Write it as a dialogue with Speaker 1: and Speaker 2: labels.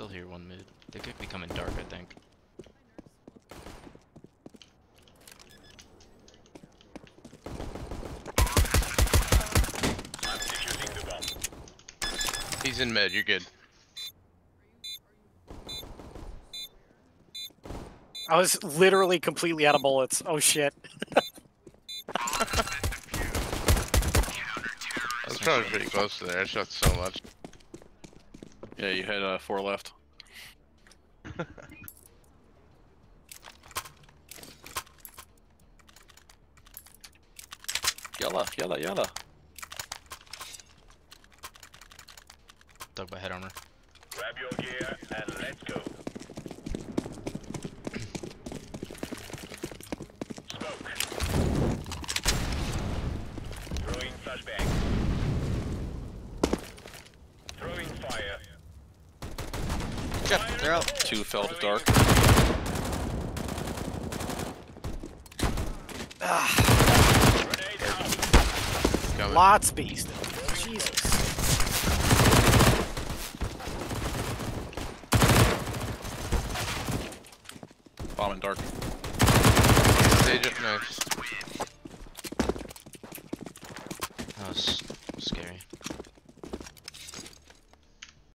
Speaker 1: still hear one mid. They could be coming dark, I think.
Speaker 2: He's in mid, you're good.
Speaker 3: I was literally completely out of bullets. Oh shit.
Speaker 2: I was probably pretty close to there. I shot so much.
Speaker 4: Yeah, you had uh, four left. yalla, yalla, yalla.
Speaker 1: Dug by head armor.
Speaker 5: Grab your gear and let's go.
Speaker 1: Chip, they're out.
Speaker 4: Two fell to dark.
Speaker 2: Ah.
Speaker 3: Lots beast. Jesus.
Speaker 4: Bomb in dark.
Speaker 2: Stage of knives. That